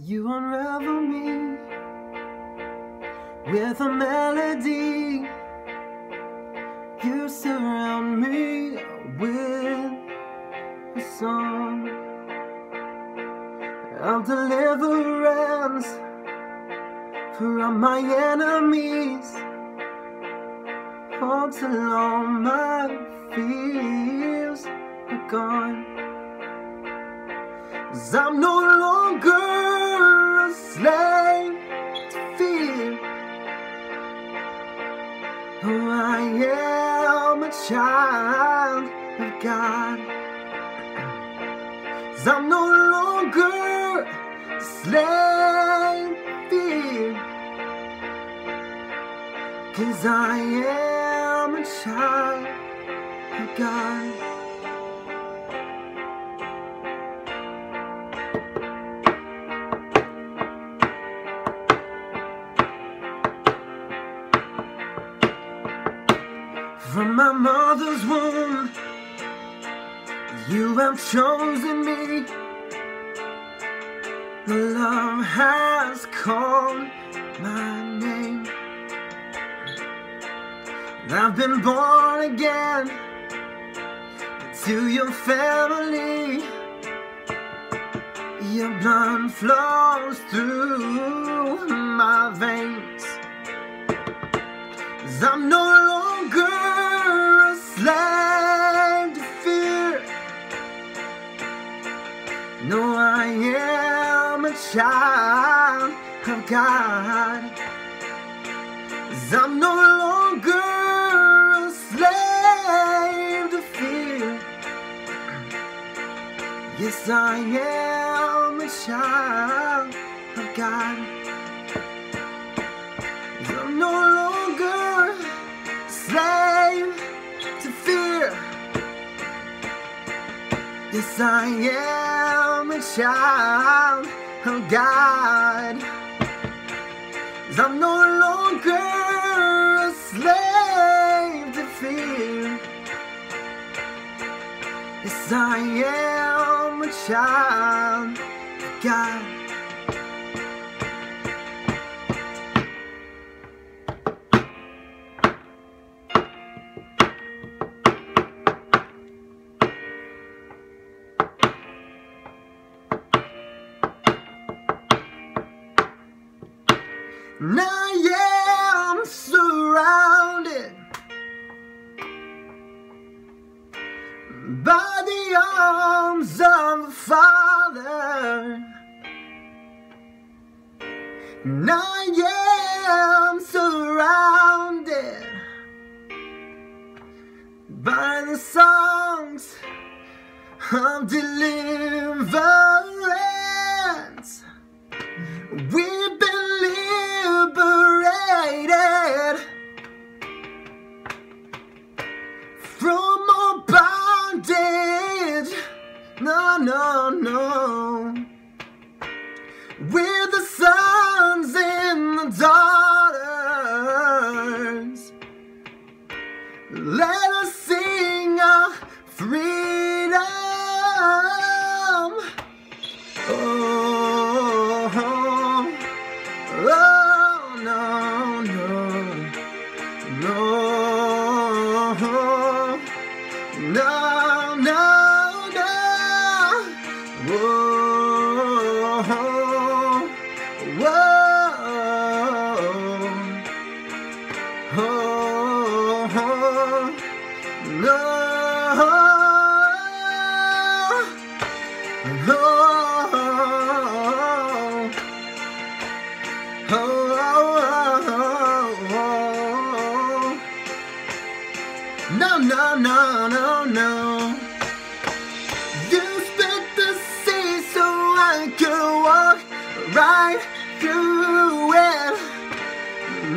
You unravel me with a melody. You surround me with a song of deliverance from my enemies. Till all my fears are gone. Cause I'm no longer a slave to fear. Oh, I am a child of God. Cause I'm no longer a slave to fear. Cause I am a child of God. You have chosen me. The love has called my name. I've been born again to your family. Your blood flows through my veins. i I'm no longer child of God. I'm no longer a slave to fear. Yes, I am a child of God. I'm no longer slave to fear. Yes, I am a child of God. I'm no longer a slave to fear. Yes, I am a child of God. And I am surrounded by the arms of the Father. And I am surrounded by the songs of deliverance. We're the sons and the daughters. Let us sing our freedom. Oh, oh, oh, no, no, no, no, no. Oh, oh, no, no, no, no. You split the sea so I could walk right through it.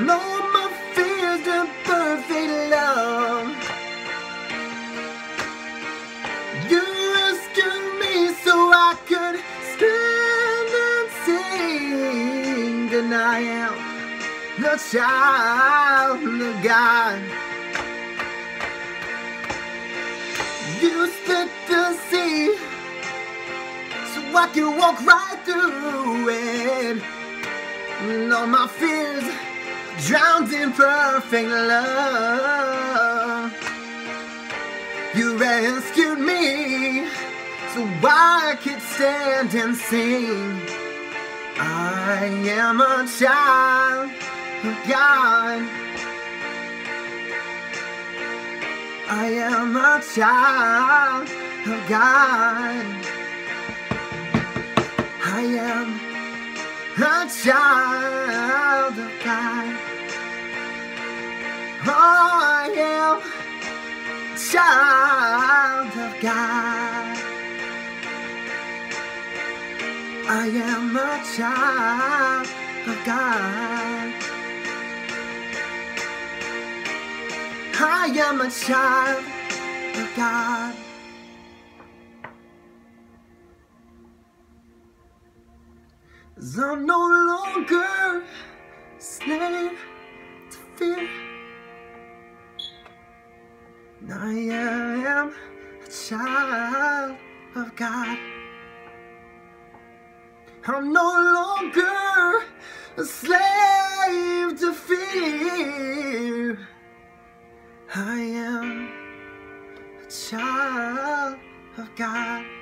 No more the perfect love. You rescued me so I could stand and sing. And I am the child of God. You split the sea so I can walk right through it. And all my fears drowned in perfect love. You rescued me so I could stand and sing. I am a child of God. I am a child of God. I am a child of God. Oh, I am a child of God. I am a child of God. I am a child of God. Cause I'm no longer slave to fear. I am a child of God. I'm no longer a slave to fear. I am a child of God.